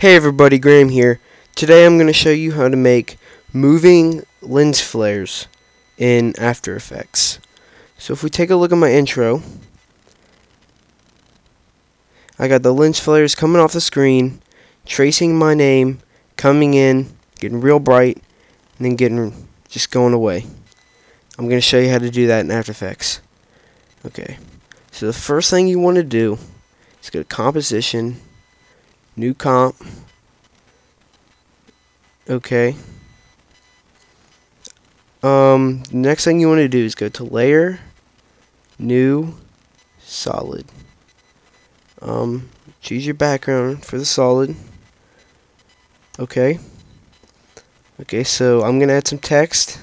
Hey everybody, Graham here. Today I'm going to show you how to make moving lens flares in After Effects. So if we take a look at my intro, I got the lens flares coming off the screen, tracing my name, coming in, getting real bright, and then getting just going away. I'm going to show you how to do that in After Effects. Okay, so the first thing you want to do is go to Composition, New Comp, okay. Um, next thing you want to do is go to Layer, New, Solid. Um, choose your background for the solid. Okay. Okay, so I'm going to add some text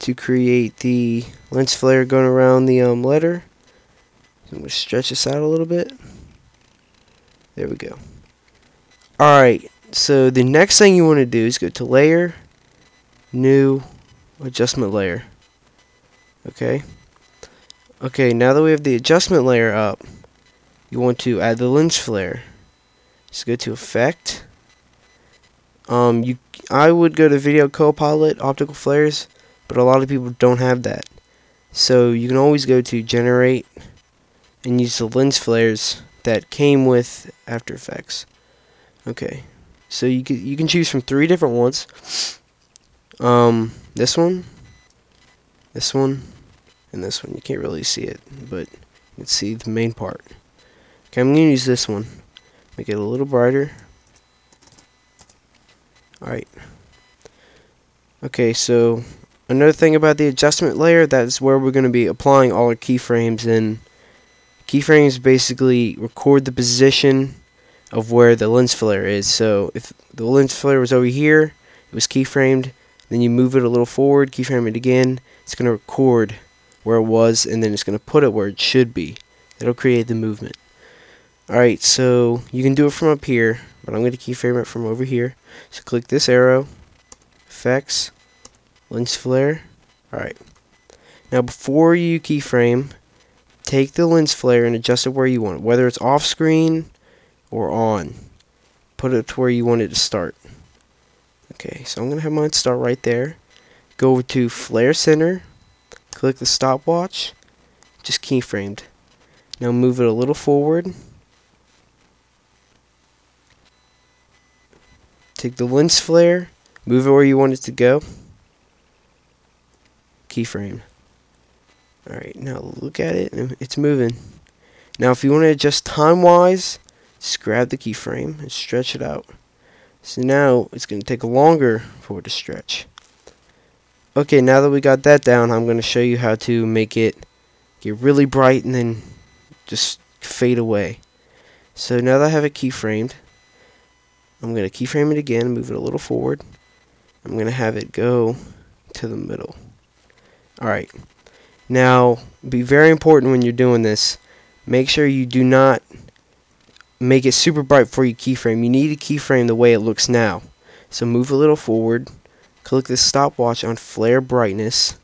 to create the lens flare going around the um, letter. I'm going to stretch this out a little bit. There we go. Alright, so the next thing you want to do is go to Layer, New, Adjustment Layer. Okay. Okay, now that we have the adjustment layer up, you want to add the lens flare. Just go to Effect. Um, you, I would go to Video Copilot, Optical Flares, but a lot of people don't have that. So you can always go to Generate and use the lens flares that came with After Effects. Okay, so you can you can choose from three different ones. Um, this one, this one, and this one. You can't really see it, but you can see the main part. Okay, I'm gonna use this one. Make it a little brighter. Alright. Okay, so another thing about the adjustment layer, that's where we're going to be applying all our keyframes and keyframes basically record the position of where the lens flare is. So if the lens flare was over here, it was keyframed, then you move it a little forward, keyframe it again, it's going to record where it was and then it's going to put it where it should be. That'll create the movement. Alright, so you can do it from up here, but I'm going to keyframe it from over here. So click this arrow, effects, lens flare. Alright. Now before you keyframe, take the lens flare and adjust it where you want it, whether it's off screen or on. Put it to where you want it to start. Okay, so I'm going to have mine start right there. Go over to flare center, click the stopwatch, just keyframed. Now move it a little forward. Take the lens flare, move it where you want it to go. Keyframe. Alright, now look at it. It's moving. Now if you want to adjust time-wise, just grab the keyframe and stretch it out. So now it's going to take longer for it to stretch. Okay, now that we got that down, I'm going to show you how to make it get really bright and then just fade away. So now that I have it keyframed, I'm going to keyframe it again, move it a little forward. I'm going to have it go to the middle. Alright. Now, be very important when you're doing this. Make sure you do not make it super bright before you keyframe. You need to keyframe the way it looks now. So move a little forward. Click the stopwatch on flare brightness.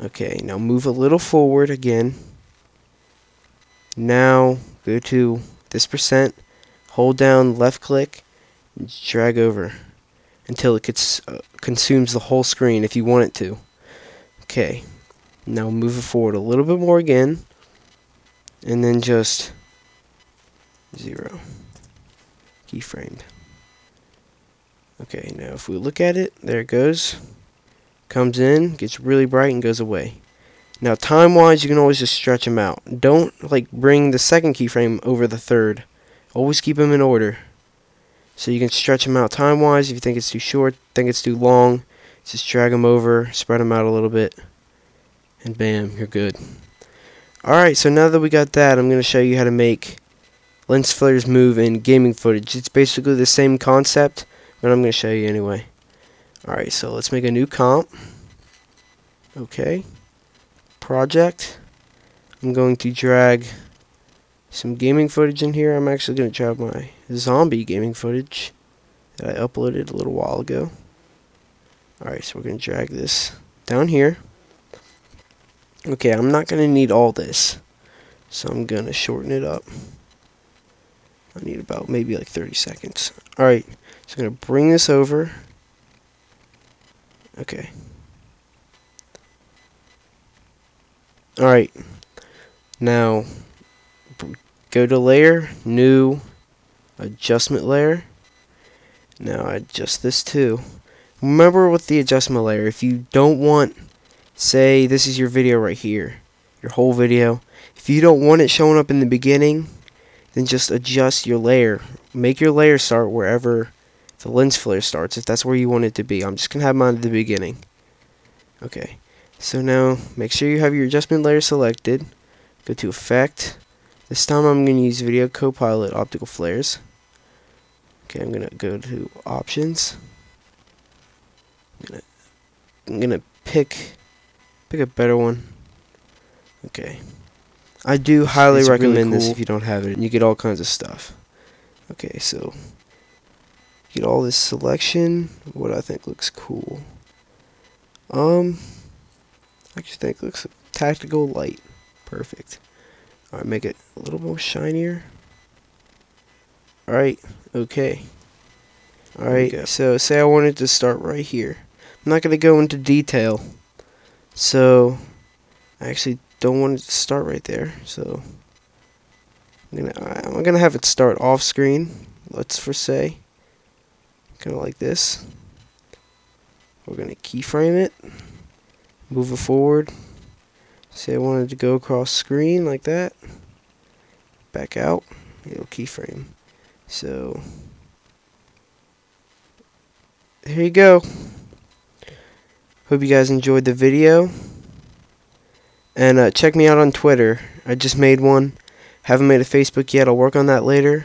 Okay, now move a little forward again. Now go to this percent, hold down left click, and drag over until it gets, uh, consumes the whole screen if you want it to. Okay, now move it forward a little bit more again, and then just zero keyframed. Okay, now if we look at it, there it goes. Comes in, gets really bright, and goes away. Now, time-wise, you can always just stretch them out. Don't, like, bring the second keyframe over the third. Always keep them in order. So you can stretch them out time-wise if you think it's too short, think it's too long. Just drag them over, spread them out a little bit, and bam, you're good. Alright, so now that we got that, I'm going to show you how to make lens flares move in gaming footage. It's basically the same concept, but I'm going to show you anyway. Alright, so let's make a new comp. Okay. Project. I'm going to drag some gaming footage in here. I'm actually going to drag my zombie gaming footage that I uploaded a little while ago. Alright, so we're going to drag this down here. Okay, I'm not going to need all this. So I'm going to shorten it up. I need about maybe like 30 seconds. Alright, so I'm going to bring this over. Okay. Alright, now go to layer, new, adjustment layer. Now adjust this too. Remember with the adjustment layer, if you don't want, say this is your video right here, your whole video, if you don't want it showing up in the beginning, then just adjust your layer. Make your layer start wherever the lens flare starts, if that's where you want it to be. I'm just going to have mine at the beginning. Okay, so now make sure you have your adjustment layer selected. Go to Effect. This time I'm going to use Video Copilot Optical Flares. Okay, I'm going to go to Options. I'm going to pick pick a better one. Okay. I do highly it's recommend really this if you don't have it. And you get all kinds of stuff. Okay, so get all this selection. What I think looks cool. Um, I just think looks tactical light. Perfect. Alright, make it a little more shinier. Alright, okay. Alright, so say I wanted to start right here. I'm not going to go into detail. So, I actually don't want it to start right there. So, I'm going to I'm gonna have it start off screen. Let's for say. Kind of like this. We're going to keyframe it. Move it forward. Say I wanted to go across screen like that. Back out. It'll keyframe. So, here you go. Hope you guys enjoyed the video. And uh, check me out on Twitter. I just made one. Haven't made a Facebook yet. I'll work on that later.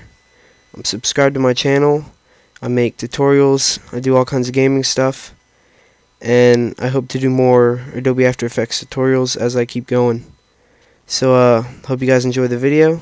I'm subscribed to my channel. I make tutorials. I do all kinds of gaming stuff. And I hope to do more Adobe After Effects tutorials as I keep going. So, uh, hope you guys enjoy the video.